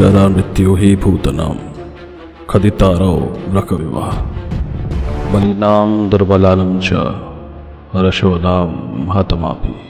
जरा मृत्यु ही भूतनाम खदितारो विवाह बलिनाम दुर्बलानम च रशोनां महतमापि।